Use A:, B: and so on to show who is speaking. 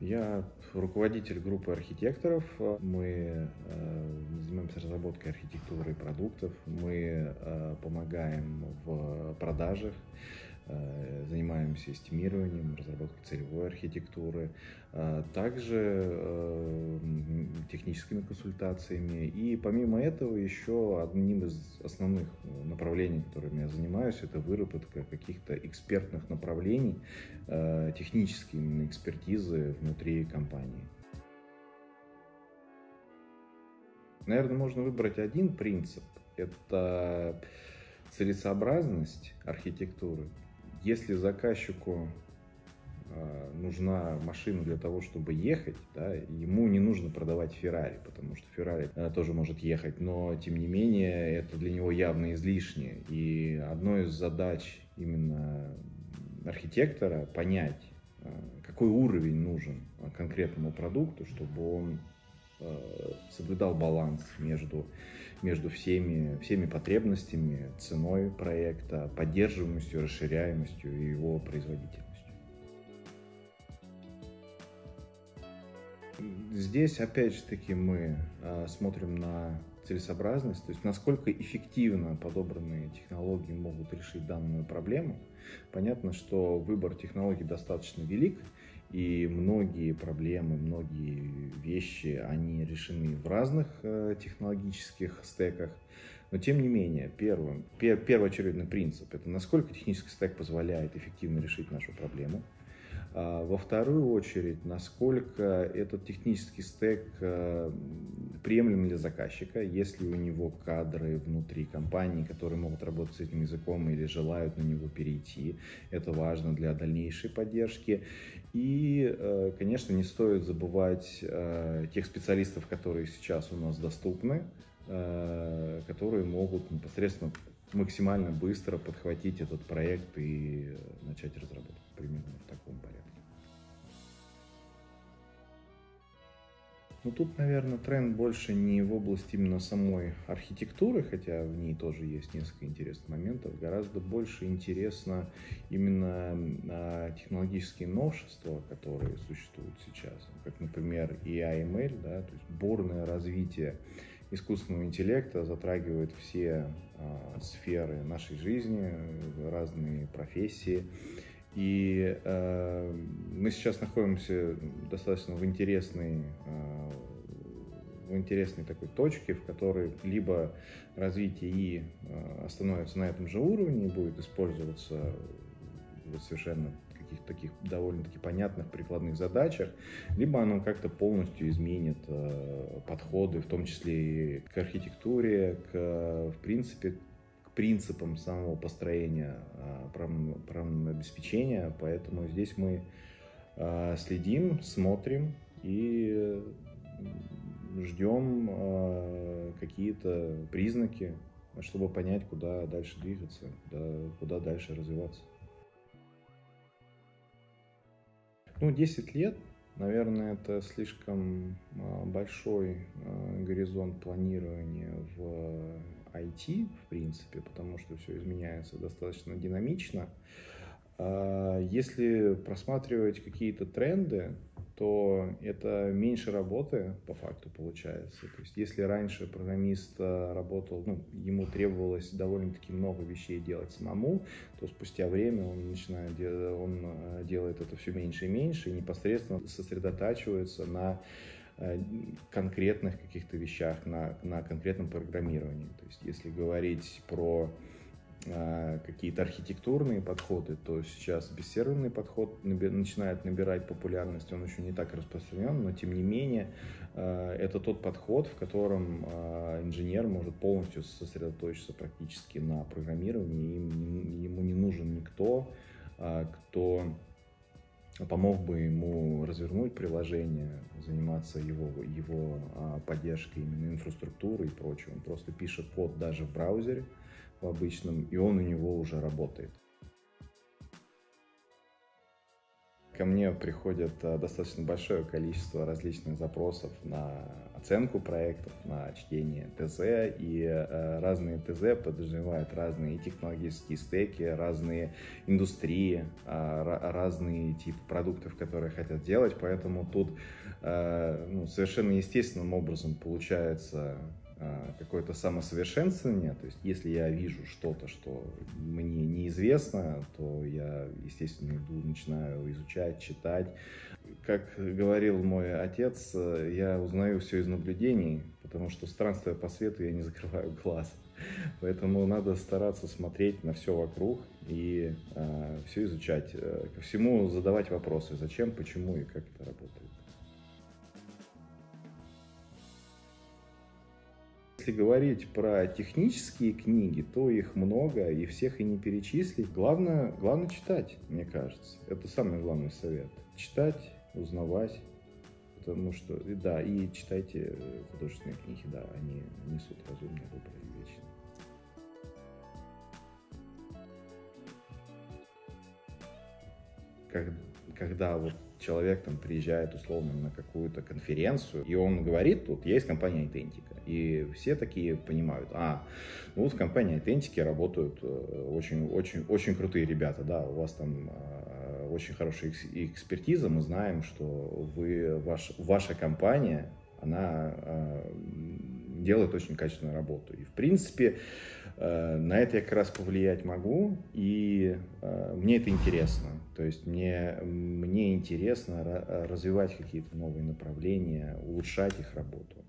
A: Я руководитель группы архитекторов. Мы э, занимаемся разработкой архитектуры продуктов. Мы э, помогаем в продажах. Э, занимаемся эстимированием, разработкой целевой архитектуры, э, также э, техническими консультациями. И помимо этого еще одним из основных направлений, которыми я занимаюсь, это выработка каких-то экспертных направлений, технические экспертизы внутри компании. Наверное, можно выбрать один принцип. Это целесообразность архитектуры если заказчику а, нужна машина для того, чтобы ехать, да, ему не нужно продавать Феррари, потому что Феррари э, тоже может ехать, но тем не менее это для него явно излишнее. И одной из задач именно архитектора понять, э, какой уровень нужен конкретному продукту, чтобы он Э, соблюдал баланс между, между всеми, всеми потребностями, ценой проекта, поддерживаемостью, расширяемостью и его производительностью. Здесь, опять же таки, мы э, смотрим на целесообразность, то есть насколько эффективно подобранные технологии могут решить данную проблему. Понятно, что выбор технологий достаточно велик, и многие проблемы, многие вещи, они решены в разных э, технологических стеках. Но тем не менее, первым, пер, первоочередный принцип – это насколько технический стек позволяет эффективно решить нашу проблему – а, во вторую очередь, насколько этот технический стек э, приемлем для заказчика, если у него кадры внутри компании, которые могут работать с этим языком или желают на него перейти. Это важно для дальнейшей поддержки. И, э, конечно, не стоит забывать э, тех специалистов, которые сейчас у нас доступны, которые могут непосредственно максимально быстро подхватить этот проект и начать разработку примерно в таком порядке. Ну тут, наверное, тренд больше не в области именно самой архитектуры, хотя в ней тоже есть несколько интересных моментов. Гораздо больше интересно именно а, технологические новшества, которые существуют сейчас. Как, например, EIML, да, то есть бурное развитие искусственного интеллекта затрагивает все а, сферы нашей жизни, разные профессии. И э, мы сейчас находимся достаточно в интересной, э, в интересной такой точке, в которой либо развитие И э, остановится на этом же уровне и будет использоваться в совершенно каких-то таких довольно-таки понятных прикладных задачах, либо оно как-то полностью изменит э, подходы, в том числе и к архитектуре, к, в принципе, принципам самого построения а, программного обеспечения, поэтому здесь мы а, следим, смотрим и ждем а, какие-то признаки, чтобы понять, куда дальше двигаться, куда дальше развиваться. Ну, 10 лет, наверное, это слишком большой горизонт планирования в IT, в принципе, потому что все изменяется достаточно динамично. А, если просматривать какие-то тренды, то это меньше работы по факту получается. То есть если раньше программист а, работал, ну, ему требовалось довольно-таки много вещей делать самому, то спустя время он начинает, он а, делает это все меньше и меньше и непосредственно сосредотачивается на конкретных каких-то вещах, на, на конкретном программировании. То есть если говорить про э, какие-то архитектурные подходы, то сейчас бессерверный подход начинает набирать популярность, он еще не так распространен, но тем не менее э, это тот подход, в котором э, инженер может полностью сосредоточиться практически на программировании, ему не нужен никто, э, кто помог бы ему развернуть приложение, заниматься его, его а, поддержкой именно инфраструктуры и прочего. Он просто пишет код даже в браузере, в обычном, и он у него уже работает. Ко мне приходит достаточно большое количество различных запросов на оценку проектов, на чтение ТЗ, и разные ТЗ подразумевают разные технологические стеки, разные индустрии, разные типы продуктов, которые хотят делать, поэтому тут ну, совершенно естественным образом получается какое-то самосовершенствование. То есть, если я вижу что-то, что мне неизвестно, то я, естественно, иду, начинаю изучать, читать. Как говорил мой отец, я узнаю все из наблюдений, потому что странствуя по свету, я не закрываю глаз. Поэтому надо стараться смотреть на все вокруг и э, все изучать. Э, ко всему задавать вопросы, зачем, почему и как это работает. Если говорить про технические книги, то их много, и всех и не перечислить. Главное, главное читать, мне кажется. Это самый главный совет. Читать, узнавать. Потому что, да, и читайте художественные книги, да, они несут разумные добрые вещи. Как, когда вот человек там приезжает условно на какую-то конференцию, и он говорит, тут есть компания Identica. И все такие понимают, а, ну вот в компании Identica работают очень-очень э, крутые ребята, да, у вас там э, очень хорошая экспертиза, мы знаем, что вы, ваш, ваша компания, она э, делает очень качественную работу. И, в принципе, на это я как раз повлиять могу, и мне это интересно. То есть мне, мне интересно развивать какие-то новые направления, улучшать их работу.